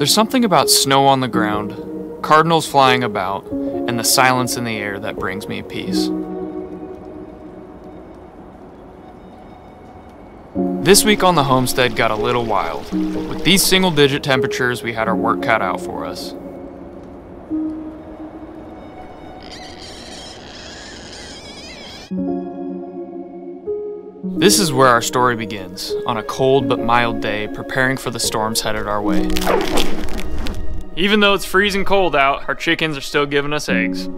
There's something about snow on the ground, cardinals flying about, and the silence in the air that brings me peace. This week on the homestead got a little wild. With these single digit temperatures, we had our work cut out for us. This is where our story begins, on a cold but mild day, preparing for the storms headed our way. Even though it's freezing cold out, our chickens are still giving us eggs.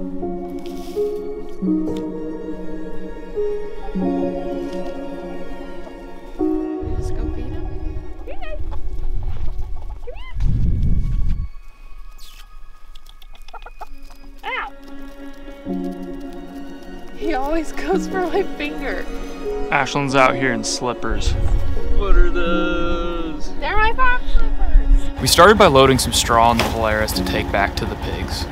He always goes for my finger. Ashland's out here in slippers. What are those? They're my fox slippers. We started by loading some straw on the Polaris to take back to the pigs.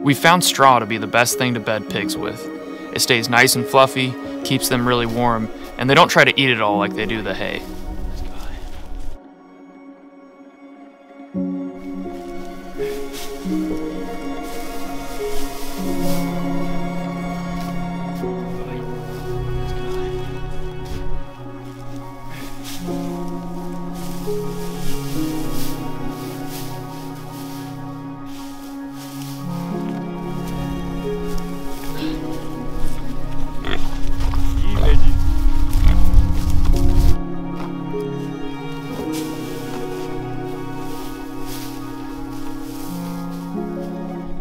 We found straw to be the best thing to bed pigs with. It stays nice and fluffy, keeps them really warm, and they don't try to eat it all like they do the hay.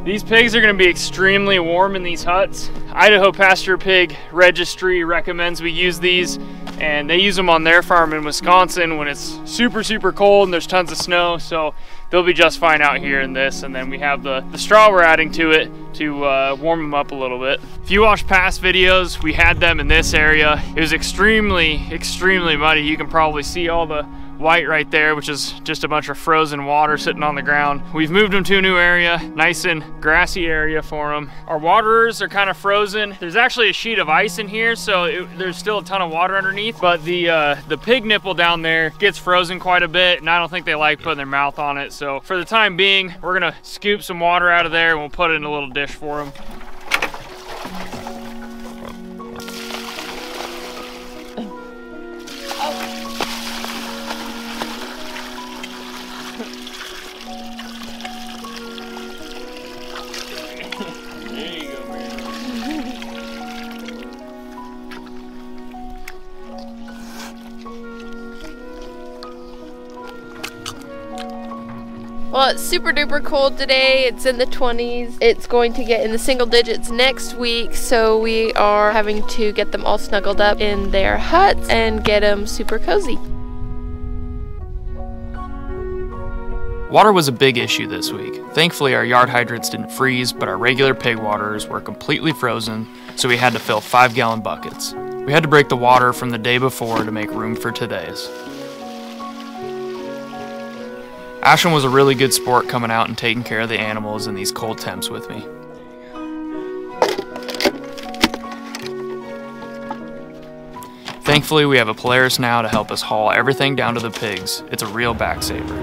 These pigs are going to be extremely warm in these huts. Idaho Pasture Pig Registry recommends we use these and they use them on their farm in Wisconsin when it's super, super cold and there's tons of snow. So they'll be just fine out here in this. And then we have the, the straw we're adding to it to uh, warm them up a little bit. If you watch past videos, we had them in this area. It was extremely, extremely muddy. You can probably see all the white right there, which is just a bunch of frozen water sitting on the ground. We've moved them to a new area, nice and grassy area for them. Our waterers are kind of frozen. There's actually a sheet of ice in here, so it, there's still a ton of water underneath, but the, uh, the pig nipple down there gets frozen quite a bit, and I don't think they like putting their mouth on it. So for the time being, we're gonna scoop some water out of there and we'll put it in a little dish for them. Well, it's super duper cold today. It's in the 20s. It's going to get in the single digits next week, so we are having to get them all snuggled up in their huts and get them super cozy. Water was a big issue this week. Thankfully, our yard hydrants didn't freeze, but our regular pig waterers were completely frozen, so we had to fill five gallon buckets. We had to break the water from the day before to make room for today's. Ashland was a really good sport coming out and taking care of the animals in these cold temps with me. Thankfully, we have a Polaris now to help us haul everything down to the pigs. It's a real back saver.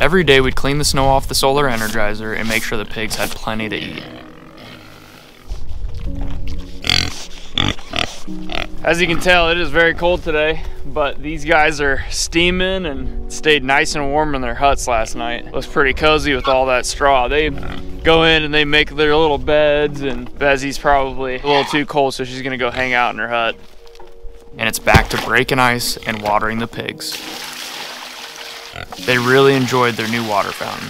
Every day we'd clean the snow off the solar energizer and make sure the pigs had plenty to eat. As you can tell, it is very cold today, but these guys are steaming and stayed nice and warm in their huts last night. It was pretty cozy with all that straw. They go in and they make their little beds, and Bezzy's probably a little too cold, so she's gonna go hang out in her hut. And it's back to breaking ice and watering the pigs. They really enjoyed their new water fountain.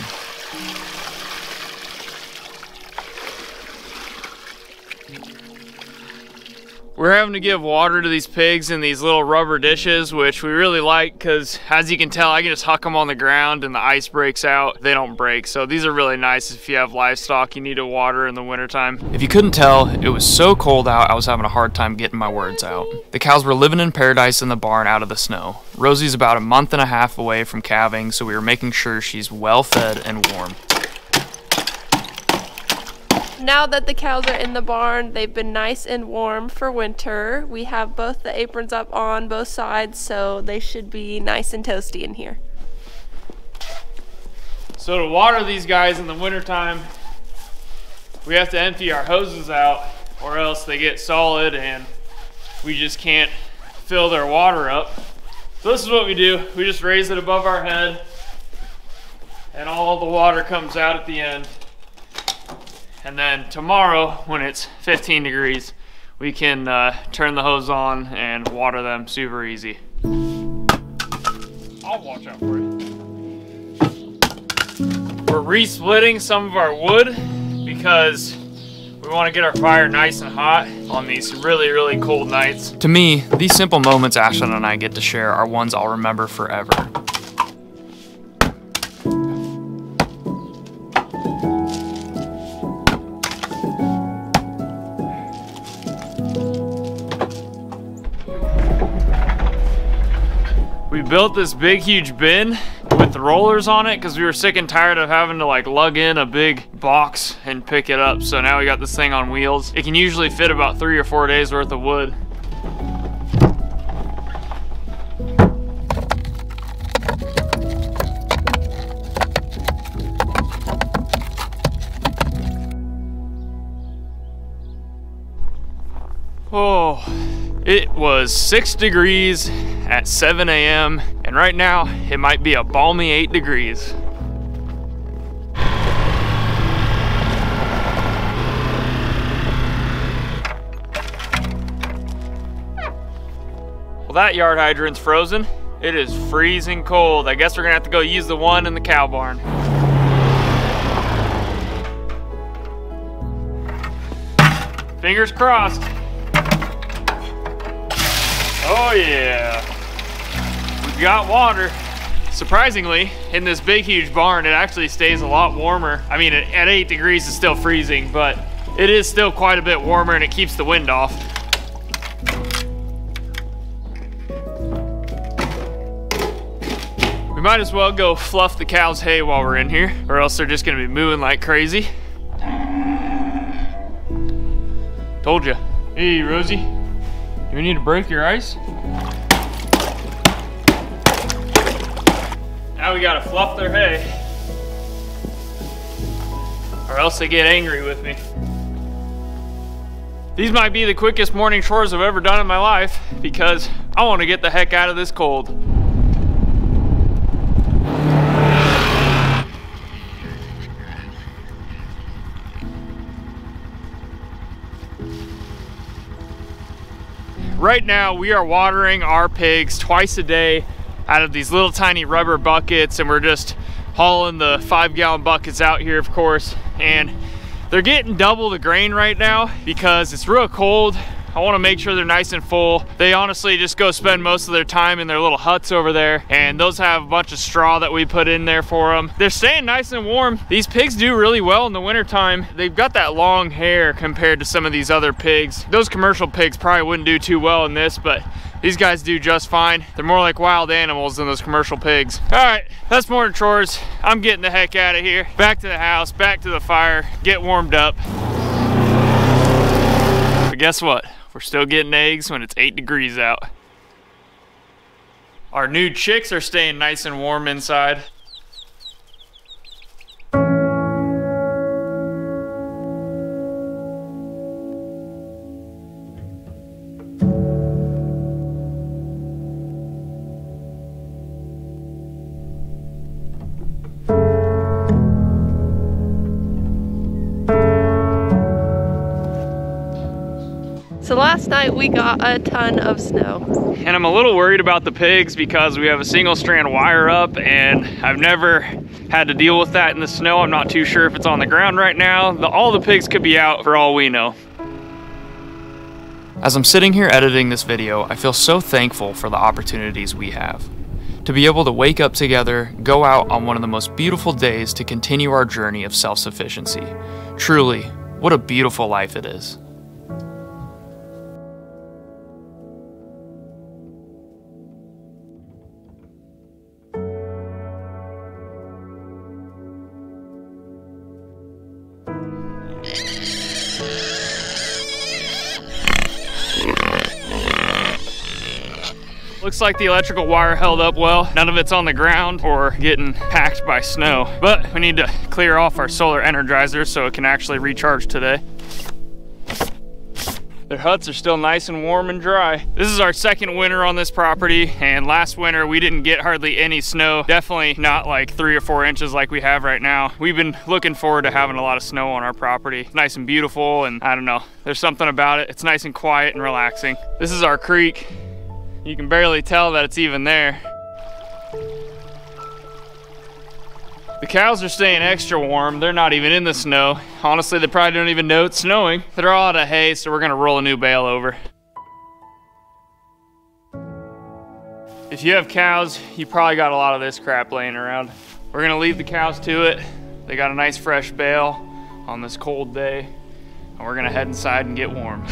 We're having to give water to these pigs in these little rubber dishes, which we really like because as you can tell, I can just huck them on the ground and the ice breaks out. They don't break. So these are really nice if you have livestock you need to water in the wintertime. If you couldn't tell, it was so cold out, I was having a hard time getting my words out. The cows were living in paradise in the barn out of the snow. Rosie's about a month and a half away from calving, so we were making sure she's well fed and warm now that the cows are in the barn, they've been nice and warm for winter. We have both the aprons up on both sides, so they should be nice and toasty in here. So to water these guys in the wintertime, we have to empty our hoses out or else they get solid and we just can't fill their water up. So this is what we do. We just raise it above our head and all the water comes out at the end. And then tomorrow, when it's 15 degrees, we can uh, turn the hose on and water them super easy. I'll watch out for you. We're re-splitting some of our wood because we want to get our fire nice and hot on these really, really cold nights. To me, these simple moments Ashlyn and I get to share are ones I'll remember forever. Built this big, huge bin with rollers on it because we were sick and tired of having to like lug in a big box and pick it up. So now we got this thing on wheels. It can usually fit about three or four days worth of wood. Oh, it was six degrees at 7 a.m. and right now it might be a balmy 8 degrees. Well that yard hydrant's frozen. It is freezing cold. I guess we're gonna have to go use the one in the cow barn. Fingers crossed. Oh yeah got water. Surprisingly, in this big, huge barn, it actually stays a lot warmer. I mean, at eight degrees, it's still freezing, but it is still quite a bit warmer and it keeps the wind off. We might as well go fluff the cows' hay while we're in here, or else they're just gonna be mooing like crazy. Told you. Hey, Rosie, do we need to break your ice? Now we gotta fluff their hay. Or else they get angry with me. These might be the quickest morning chores I've ever done in my life because I want to get the heck out of this cold. Right now we are watering our pigs twice a day out of these little tiny rubber buckets and we're just hauling the five gallon buckets out here of course and they're getting double the grain right now because it's real cold I want to make sure they're nice and full. They honestly just go spend most of their time in their little huts over there and those have a bunch of straw that we put in there for them. They're staying nice and warm. These pigs do really well in the wintertime. They've got that long hair compared to some of these other pigs. Those commercial pigs probably wouldn't do too well in this, but these guys do just fine. They're more like wild animals than those commercial pigs. All right, that's morning chores. I'm getting the heck out of here. Back to the house, back to the fire, get warmed up. But guess what? We're still getting eggs when it's eight degrees out. Our new chicks are staying nice and warm inside. So last night we got a ton of snow. And I'm a little worried about the pigs because we have a single strand wire up and I've never had to deal with that in the snow. I'm not too sure if it's on the ground right now. The, all the pigs could be out for all we know. As I'm sitting here editing this video, I feel so thankful for the opportunities we have. To be able to wake up together, go out on one of the most beautiful days to continue our journey of self sufficiency. Truly, what a beautiful life it is. Looks like the electrical wire held up well. None of it's on the ground or getting packed by snow. But we need to clear off our solar energizer so it can actually recharge today. Their huts are still nice and warm and dry. This is our second winter on this property and last winter we didn't get hardly any snow. Definitely not like three or four inches like we have right now. We've been looking forward to having a lot of snow on our property. Nice and beautiful and I don't know, there's something about it. It's nice and quiet and relaxing. This is our creek. You can barely tell that it's even there. The cows are staying extra warm. They're not even in the snow. Honestly, they probably don't even know it's snowing. They're all out of hay, so we're gonna roll a new bale over. If you have cows, you probably got a lot of this crap laying around. We're gonna leave the cows to it. They got a nice fresh bale on this cold day, and we're gonna head inside and get warm.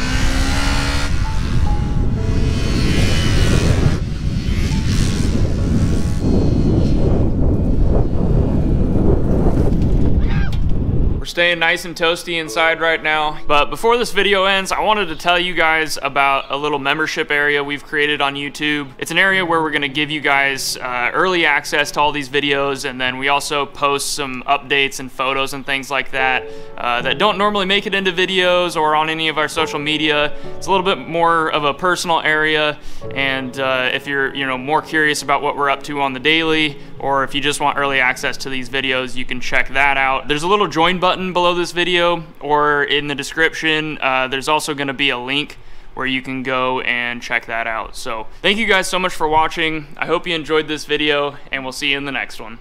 Staying nice and toasty inside right now. But before this video ends, I wanted to tell you guys about a little membership area we've created on YouTube. It's an area where we're gonna give you guys uh, early access to all these videos, and then we also post some updates and photos and things like that uh, that don't normally make it into videos or on any of our social media. It's a little bit more of a personal area, and uh, if you're you know more curious about what we're up to on the daily, or if you just want early access to these videos, you can check that out. There's a little join button below this video or in the description. Uh, there's also going to be a link where you can go and check that out. So thank you guys so much for watching. I hope you enjoyed this video and we'll see you in the next one.